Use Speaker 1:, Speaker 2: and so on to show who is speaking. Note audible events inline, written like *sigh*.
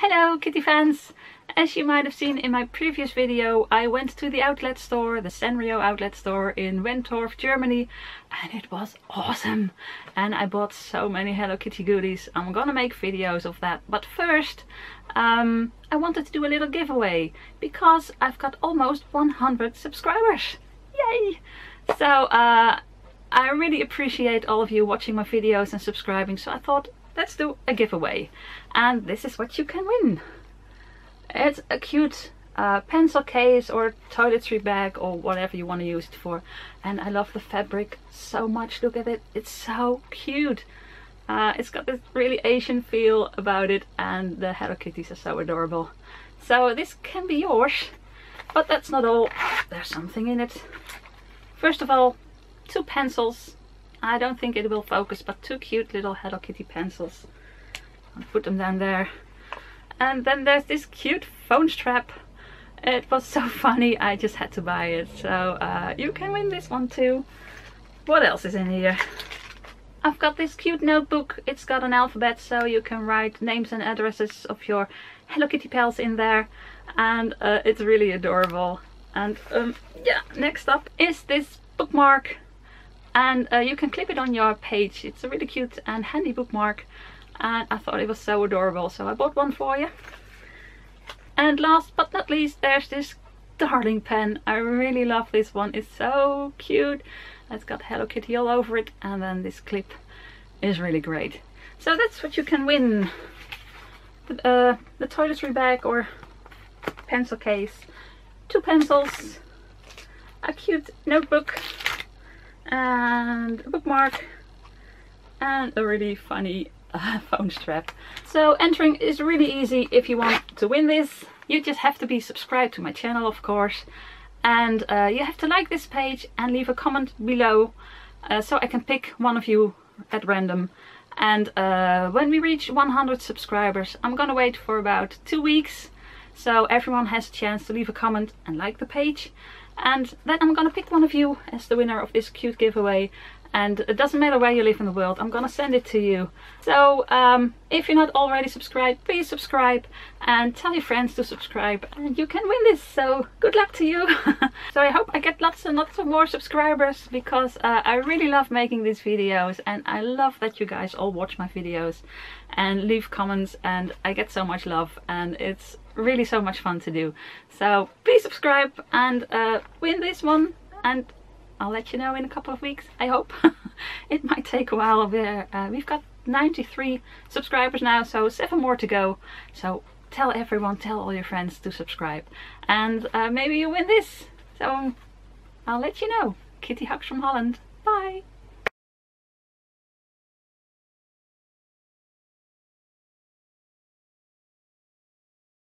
Speaker 1: Hello kitty fans! As you might have seen in my previous video, I went to the outlet store, the Sanrio outlet store in Wentorf, Germany, and it was awesome! And I bought so many Hello Kitty goodies. I'm gonna make videos of that. But first, um, I wanted to do a little giveaway because I've got almost 100 subscribers! Yay! So, uh, I really appreciate all of you watching my videos and subscribing, so I thought let's do a giveaway. And this is what you can win. It's a cute uh, pencil case or toiletry bag or whatever you want to use it for. And I love the fabric so much. Look at it. It's so cute. Uh, it's got this really Asian feel about it and the Hello Kitties are so adorable. So this can be yours. But that's not all. There's something in it. First of all, two pencils I don't think it will focus, but two cute little Hello Kitty pencils. I'll put them down there. And then there's this cute phone strap. It was so *laughs* funny, I just had to buy it. So uh, you can win this one too. What else is in here? I've got this cute notebook. It's got an alphabet so you can write names and addresses of your Hello Kitty pals in there. And uh, it's really adorable. And um, yeah, next up is this bookmark and uh, you can clip it on your page. It's a really cute and handy bookmark and I thought it was so adorable so I bought one for you. And last but not least there's this darling pen. I really love this one. It's so cute. It's got Hello Kitty all over it and then this clip is really great. So that's what you can win. The, uh, the toiletry bag or pencil case, two pencils, a cute notebook and a bookmark and a really funny uh, *laughs* phone strap. So entering is really easy if you want to win this. You just have to be subscribed to my channel of course and uh, you have to like this page and leave a comment below uh, so I can pick one of you at random and uh, when we reach 100 subscribers I'm gonna wait for about two weeks so everyone has a chance to leave a comment and like the page and then I'm gonna pick one of you as the winner of this cute giveaway and it doesn't matter where you live in the world I'm gonna send it to you. So um, if you're not already subscribed please subscribe and tell your friends to subscribe and you can win this. So good luck to you. *laughs* So I hope I get lots and lots of more subscribers because uh, I really love making these videos and I love that you guys all watch my videos and leave comments and I get so much love and it's really so much fun to do. So please subscribe and uh, win this one and I'll let you know in a couple of weeks, I hope. *laughs* it might take a while. Uh, we've got 93 subscribers now, so seven more to go. So tell everyone, tell all your friends to subscribe. And uh, maybe you win this. So I'll let you know. Kitty Hugs from Holland. Bye.